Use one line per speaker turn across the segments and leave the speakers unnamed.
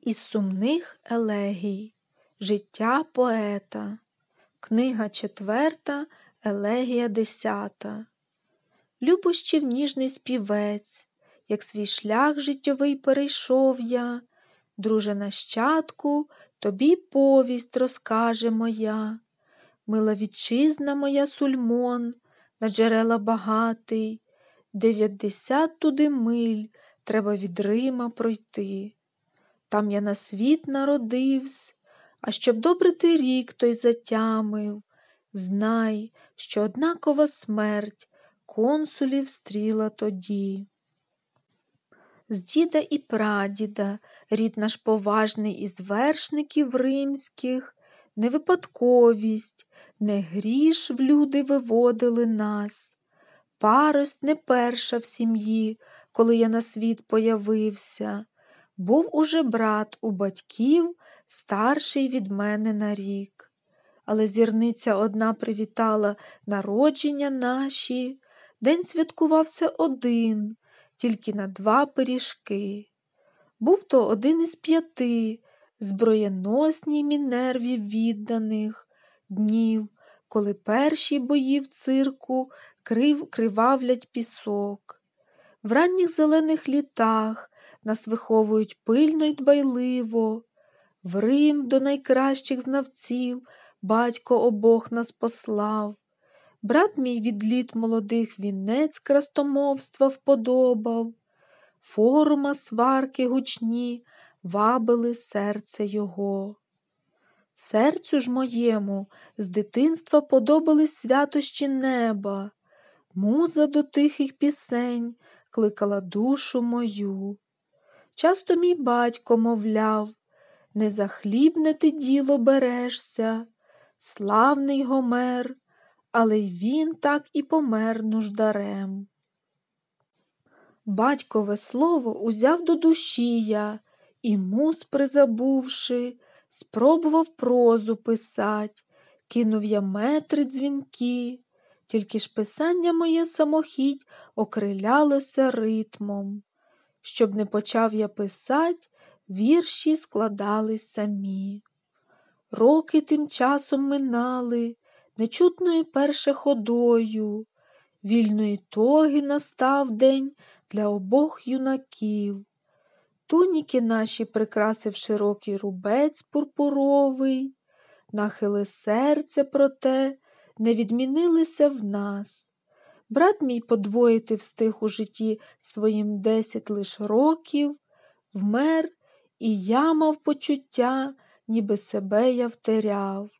Із сумних елегій Життя поета, Книга четверта, Елегія десята. Любощів ніжний співець, як свій шлях життєвий перейшов я, друже нащадку, тобі повість розкаже моя. Мила вітчизна моя сульмон, на джерела багатий, дев'ятдесят туди миль треба від Рима пройти. Там я на світ народився, а щоб добре ти рік той затямив, знай, що однакова смерть консулів стріла тоді. З діда і прадіда, рід наш поважний із вершників римських, не випадковість, не гріш в люди виводили нас. Парость не перша в сім'ї, коли я на світ появився. Був уже брат у батьків, старший від мене на рік. Але зірниця одна привітала народження наші, день святкувався один, тільки на два пиріжки. Був то один із п'яти, зброєносній мінерві відданих днів, коли перші бої в цирку крив кривавлять пісок. В ранніх зелених літах нас виховують пильно й дбайливо. В Рим до найкращих знавців батько обох нас послав. Брат мій від літ молодих вінець крастомовства вподобав, форума сварки гучні вабили серце його. Серцю ж моєму з дитинства подобались святощі неба, муза до тихих пісень кликала душу мою. Часто мій батько мовляв, не за хлібне ти діло берешся, славний Гомер, але й він так і помер нуждарем. Батькове слово узяв до душі я і мус, призабувши, спробував прозу писать, кинув я метри дзвінки, тільки ж писання моє самохідь окрилялося ритмом. Щоб не почав я писать, вірші складались самі. Роки тим часом минали, нечутною перше ходою, вільної тоги настав день для обох юнаків. Туніки наші прикрасив широкий рубець пурпуровий, нахили серця, проте не відмінилися в нас. Брат мій подвоїти встиг у житті своїм десять лиш років, вмер, і я мав почуття, ніби себе я втеряв.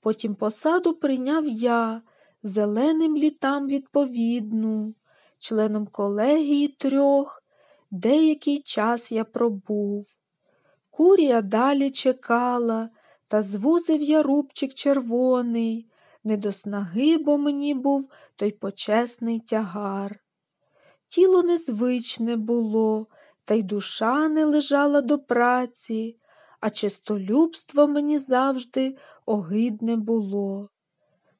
Потім посаду прийняв я, зеленим літам відповідну, членом колегії трьох, деякий час я пробув. Курія далі чекала, та звузив я рубчик червоний, не до снаги, бо мені був той почесний тягар. Тіло незвичне було, та й душа не лежала до праці, а чистолюбство мені завжди огидне було.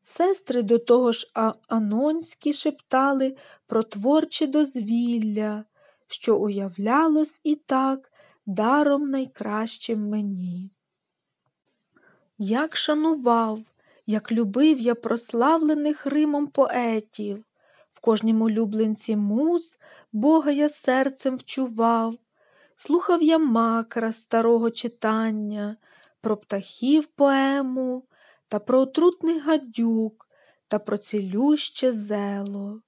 Сестри до того ж анонські шептали про творче дозвілля, що уявлялось і так даром найкращим мені. Як шанував, як любив я прославлених Римом поетів, в кожнім улюбленці муз Бога я серцем вчував, слухав я макра старого читання, про птахів поему та про отрутних гадюк та про цілюще зело.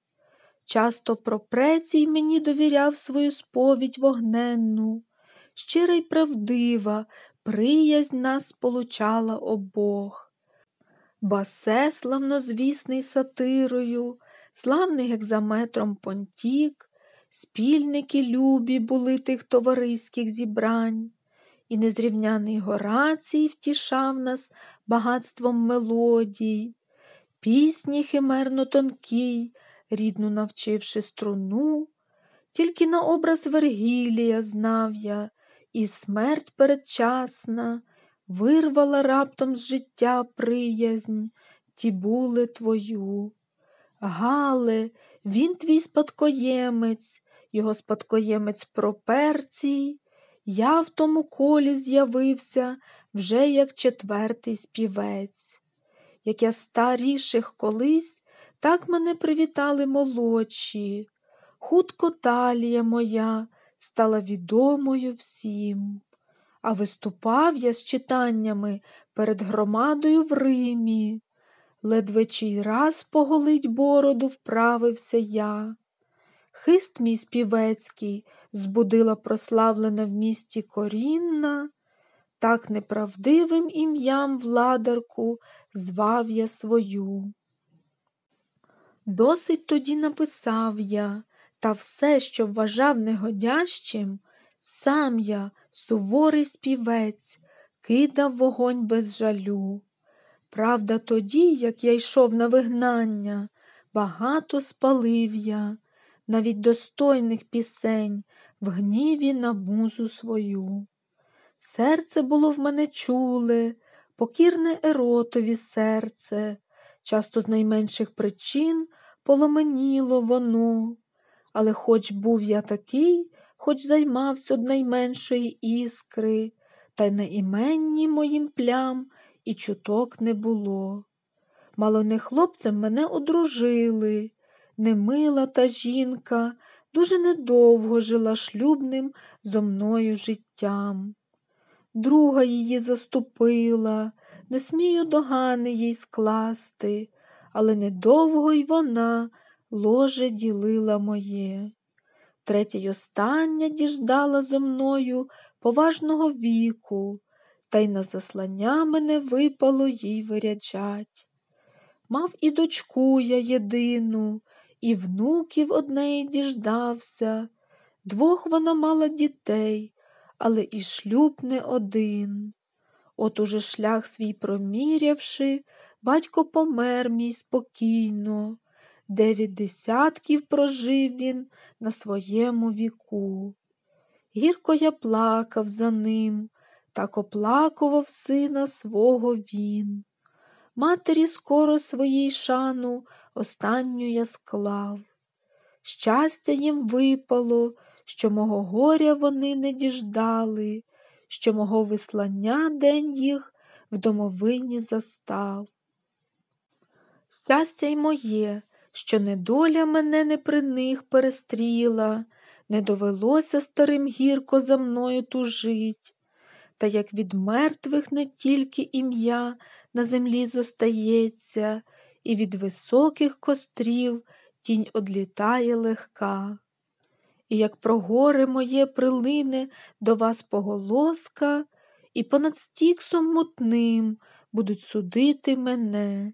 Часто про прецій мені довіряв свою сповідь вогненну, щира й правдива, приязнь нас сполучала обох. Басе, славнозвісний сатирою, славний гекзаметром Понтік, спільники любі були тих товариських зібрань, і незрівняний Горацій втішав нас багатством мелодій, пісні химерно тонкій, рідну навчивши струну, тільки на образ Вергілія знав я, і смерть передчасна вирвала раптом з життя приязнь, тібуле твою. Гале, він твій спадкоємець, його спадкоємець проперцій, Я в тому колі з'явився вже як четвертий співець. Як я старіших колись, так мене привітали молодші. Хутко талія моя стала відомою всім. А виступав я з читаннями перед громадою в Римі. Ледве чий раз поголить бороду вправився я. Хист мій співецький збудила прославлена в місті корінна, так неправдивим ім'ям владарку звав я свою. Досить тоді написав я, та все, що вважав негодящим, сам я, суворий співець, кидав вогонь без жалю. Правда, тоді, як я йшов на вигнання, багато спалив я, навіть достойних пісень в гніві на музу свою. Серце було в мене чуле, покірне еротові серце, часто з найменших причин поломеніло воно, але хоч був я такий, хоч займався од найменшої іскри, та й на іменні моїм плям і чуток не було. Мало не хлопцем мене одружили, немила та жінка дуже недовго жила шлюбним зо мною життям. Друга її заступила, не смію догани їй скласти, але недовго й вона ложе ділила моє. Третя й остання діждала зо мною поважного віку, та й на заслання мене випало їй виряджать. Мав і дочку я єдину, і внуків однеї діждався. Двох вона мала дітей, але і шлюб не один. От уже шлях свій промірявши, батько помер мій спокійно, дев'ять десятків прожив він на своєму віку. Гірко я плакав за ним, так оплакував сина свого він. Матері скоро своїй шану останню я склав. Щастя їм випало, що мого горя вони не діждали, що мого вислання день їх в домовині застав. Щастя й моє, що недоля мене не при них перестріла, не довелося старим гірко за мною тужить, та як від мертвих не тільки ім'я на землі зостається, і від високих кострів тінь одлітає легка. І як про горе моє прилине до вас поголоска, і понад стіксом мутним будуть судити мене.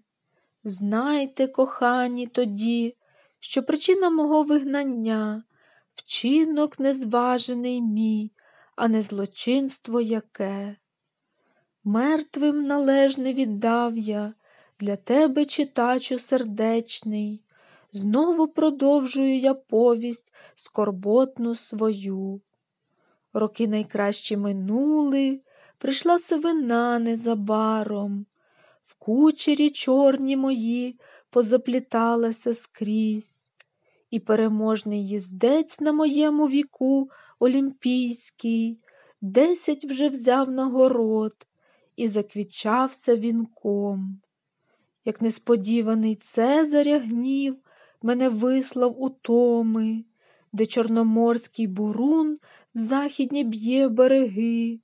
Знайте, кохані, тоді, що причина мого вигнання вчинок незважений мій, а не злочинство яке. Мертвим належне віддав я для тебе, читачу сердечний, знову продовжую я повість скорботну свою. Роки найкращі минули, прийшла сивина незабаром, в кучері чорні мої позапліталася скрізь, і переможний їздець на моєму віку олімпійський, десять вже взяв нагород і заквічався вінком. Як несподіваний Цезаря гнів мене вислав у томи, де чорноморський бурун в західні б'є береги.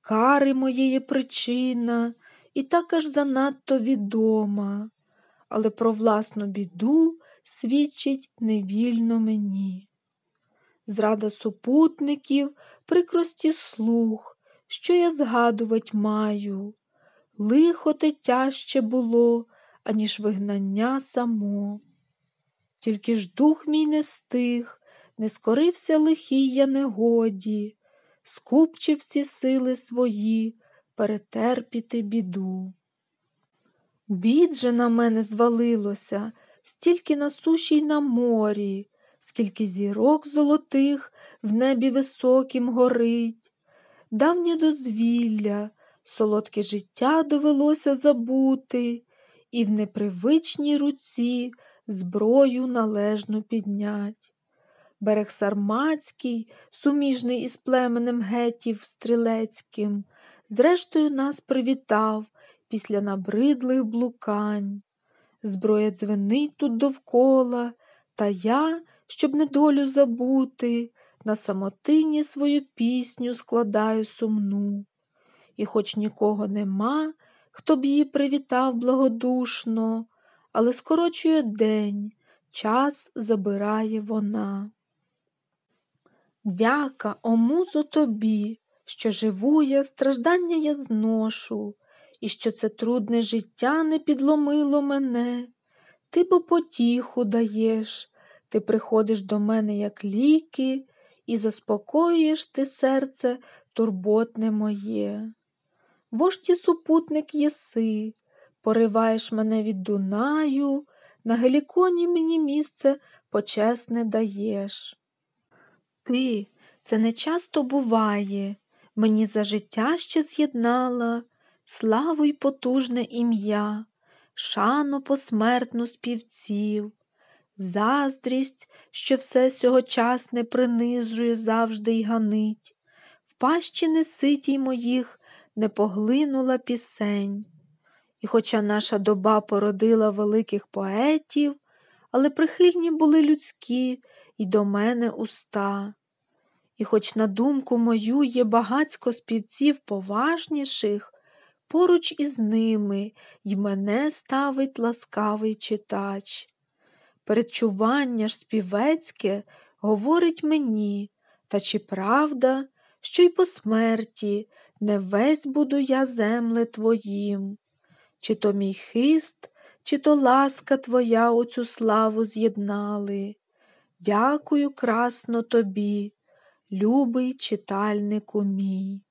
Кари моєї причина і так аж занадто відома, але про власну біду свідчить невільно мені. Зрада супутників, прикрості слух, що я згадувать маю, лихо те тяжче було, аніж вигнання само. Тільки ж дух мій не стих, не скорився лихій я негоді, скупчив всі сили свої перетерпіти біду. Бід же на мене звалилося, стільки на суші й на морі, скільки зірок золотих в небі високім горить, давнє дозвілля, солодке життя довелося забути, і в непривичній руці зброю належно піднять. берег Сармацький, суміжний із племенем гетів стрілецьким, зрештою нас привітав після набридлих блукань. Зброя дзвенить тут довкола, та я, щоб недолю забути, на самотині свою пісню складаю сумну. І хоч нікого нема, хто б її привітав благодушно, але скорочує день, час забирає вона. Дяка, о музо тобі, що живу я, страждання я зношу, і що це трудне життя не підломило мене. Ти бо потіху даєш, ти приходиш до мене, як ліки, і заспокоюєш ти серце турботне моє. Вожді супутник єси, пориваєш мене від Дунаю, на геліконі мені місце почесне даєш. Ти, це не часто буває, мені за життя ще з'єднала славу й потужне ім'я, шану посмертну співців, заздрість, що все сьогочасне принижує завжди й ганить, в пащі неситій моїх не поглинула пісень. І хоча наша доба породила великих поетів, але прихильні були людські і до мене уста. І хоч на думку мою є багацько співців поважніших, поруч із ними й мене ставить ласкавий читач. Передчування ж співецьке говорить мені, та чи правда, що й по смерті не весь буду я земле твоїм, чи то мій хист, чи то ласка твоя оцю славу з'єднали. Дякую красно тобі, любий читальнику мій.